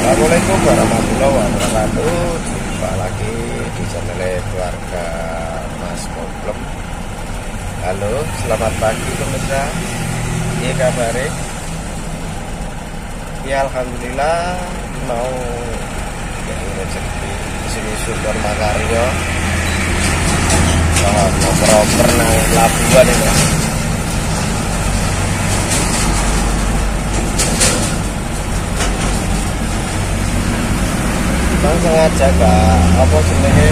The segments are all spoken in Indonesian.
Assalamualaikum warahmatullahi wabarakatuh. Jumpa lagi di channel keluarga Mas Koblok Halo, selamat pagi pemirsa. Iya kabarnya Ya Alhamdulillah Mau ya, rezeki sini Super Makario mau proper nang Labuan ini Bang sengaja gak apa jenenge?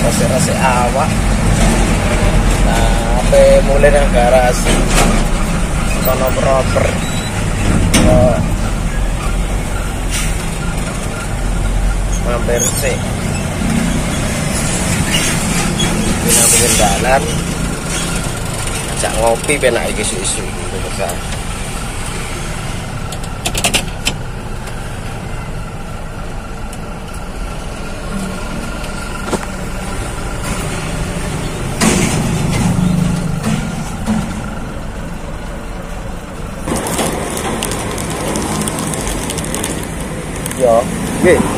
Rasa-rasa awak. Nah apa mulai nang garasi. Kono proper. Oh. mampir sih pindah-pindah jalan ajak ngopi penak iki isu-isu pemirsa Yo, nggih. Ini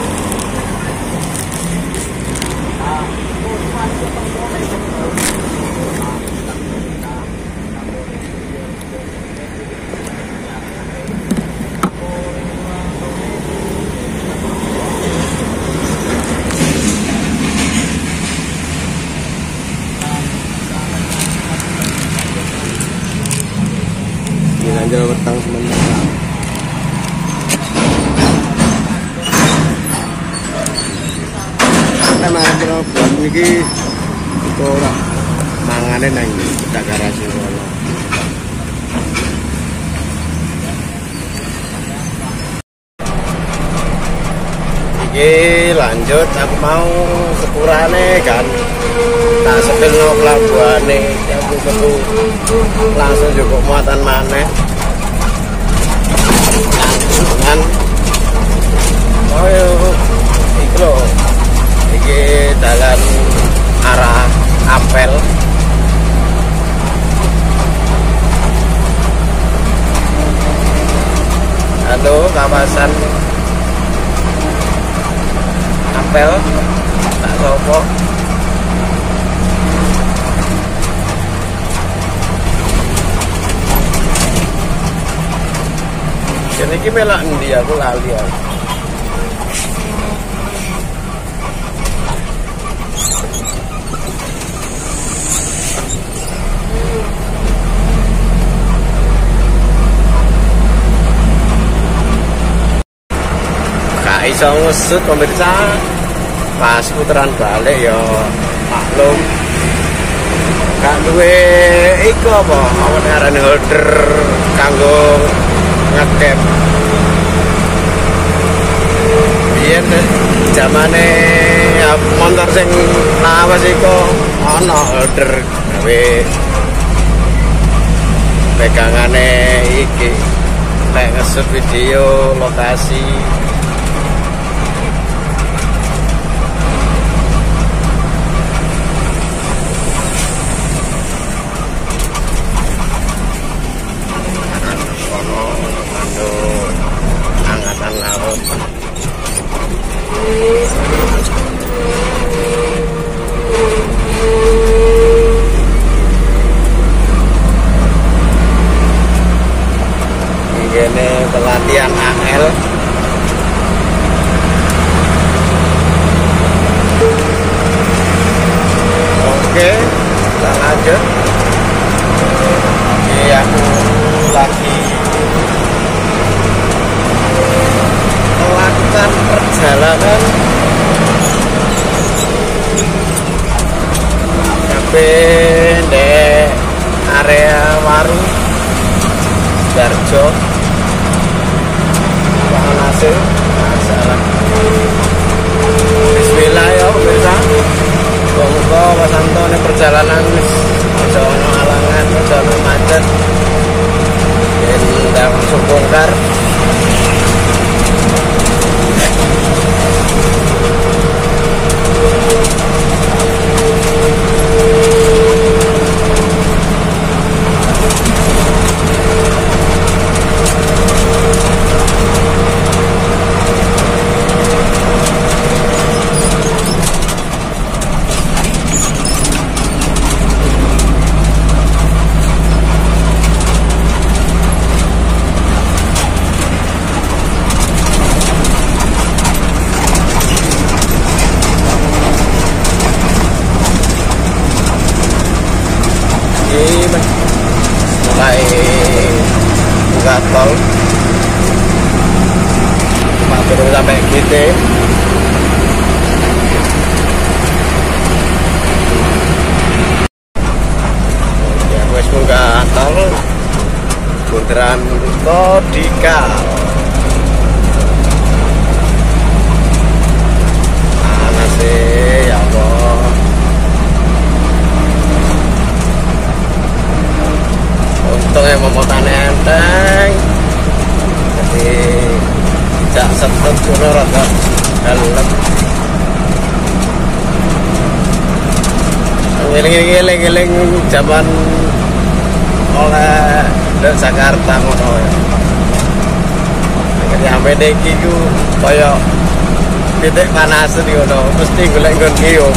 Karena Cirebon iki itu ora? Mangane nang Dagarasi Solo. Iki lanjut aku mau sepurane kan. Tak sepil no pelabuhane. Aku perlu langsung juga muatan maneh kan oh iki lho iki dalan arah apel. Halo kawasan apel. Tak sopo Ini melak endi? Aku lali aku. Iso ngesut pemirsa. Pas putaran balik ya maklum. Gak duwe iku apa? Apa ngarane holder kanggo ngecap biyen zamane ya, motor sing lawas iku ana holder gawe pegangane iki. Nek ngesut video lokasi ini pelatihan AL oke kita lanjut. Ini aku lagi melakukan perjalanan. Sampai di area warung Darjo Bangun hasil masalah Bismillah ya pemirsa Moga Mas Anto ini perjalanan Ojo ono alangan, ojo ono macet Jadi langsung bongkar mas mulai buka tol cuma gitu ya wes buka tol bundaran Kodikal zaman oleh dari Jakarta ngono ya. Akhirnya sampai deki ku kaya titik panas ngono mesti golek nggon kiyo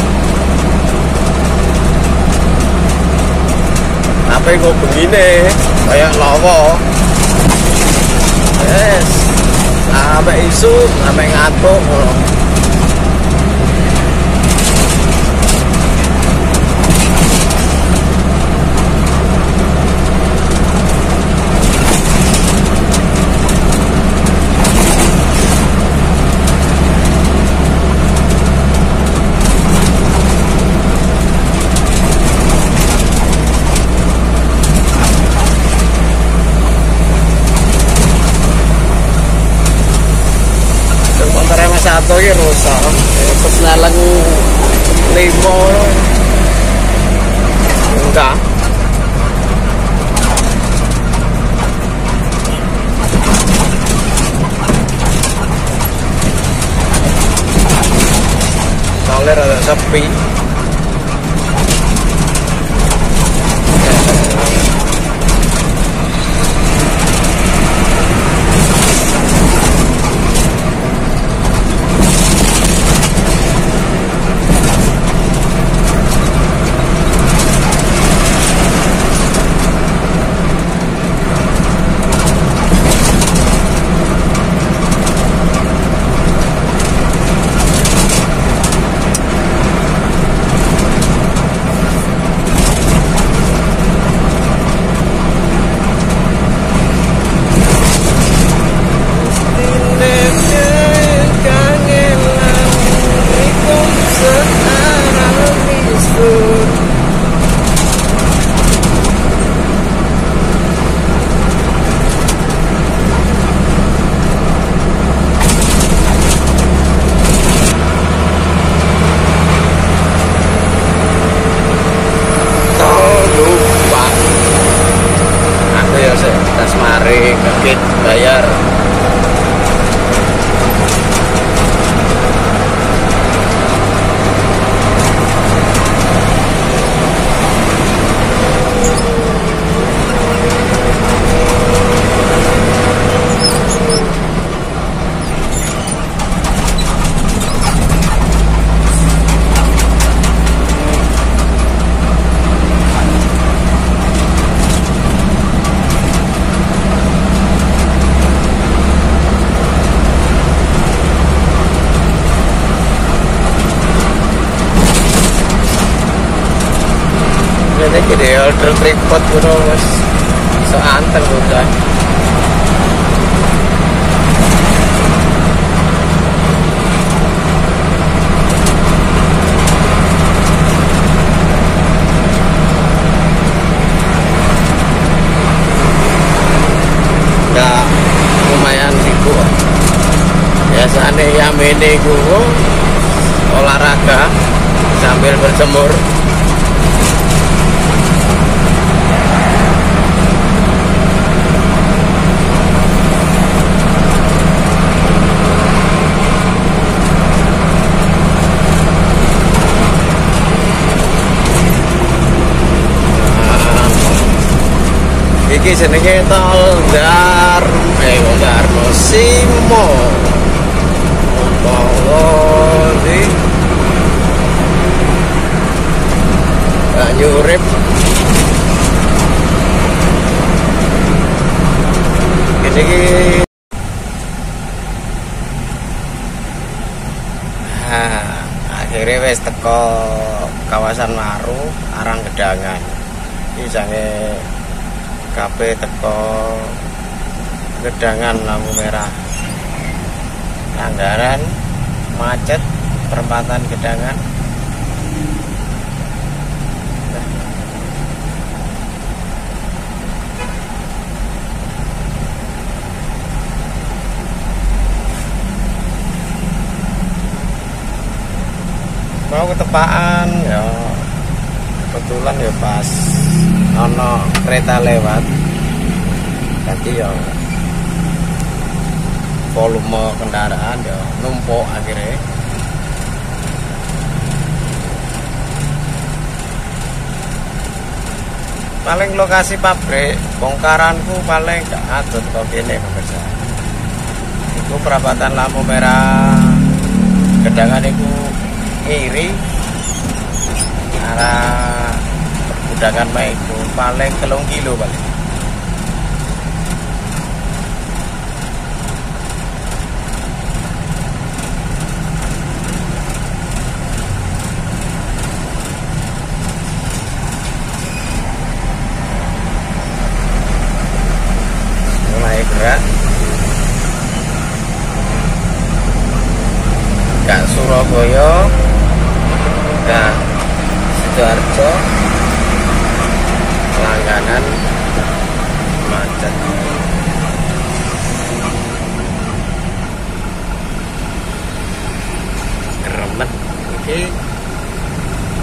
tapi kok begini? Kayak lawa. Yes. Sampai isu sampai ngantuk ngono sepi tripod kuno mas So antel udah Ya lumayan iku biasanya ini gue olahraga sambil berjemur Iki jenenge tol Dar eh kok Darno Simo. Utawa di Banyu. Ini iki Ah, akhirnya wes teko kawasan Maru arang Gedangan iki jange kabeh teko gedangan lampu merah. Anggaran macet perempatan gedangan. Mau ketepaan ya. Kebetulan ya pas ono kereta lewat. Jadi ya volume kendaraan ya numpuk akhirnya. Paling lokasi pabrik bongkaranku paling gak adut kok gini pemirsa. Itu perabatan lampu merah. Gedangan itu iri arah perbudakan itu paling telung kilo paling. Mulai gerak. Kak Surabaya Kak Sidoarjo langganan macet. Geremet. Oke.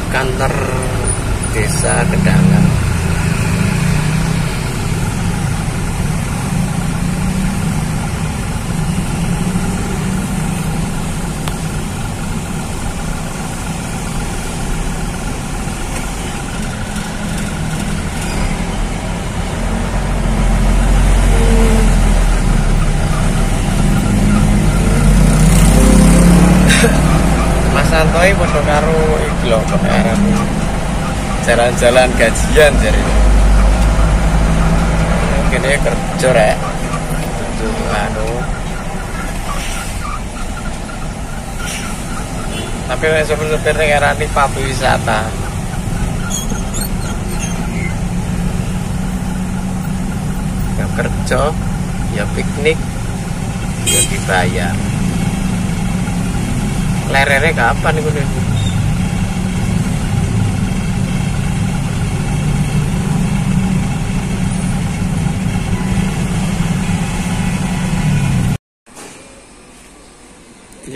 Kantor desa Gedangan Mas Santoi lho kebayaran. Jalan-jalan gajian jadi. Kene kerja rek. Anu. Tapi wes supir-supir ngerani pabu wisata. Ya kerja, ya piknik, ya dibayar lerere kapan iku Dek?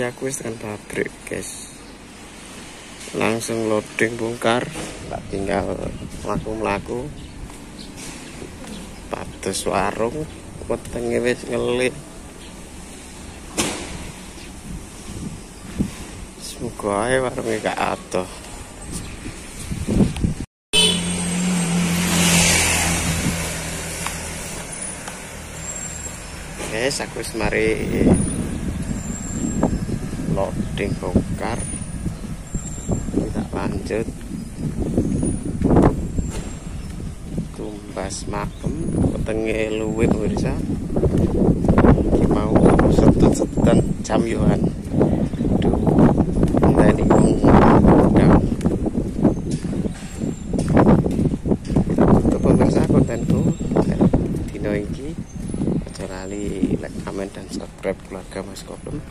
Aku tekan pabrik guys. Langsung loading bongkar tak tinggal melaku-melaku patus warung wetenge wis ngelit Semoga ae warungnya gak atuh. Guys, aku wis mari loading bongkar. Kita lanjut. Tumbas makem, wetenge luwih pemirsa. Iki mau setut-setutan jam yohan. Dino iki Aja lali like, comment, dan subscribe keluarga Mas wabarakatuh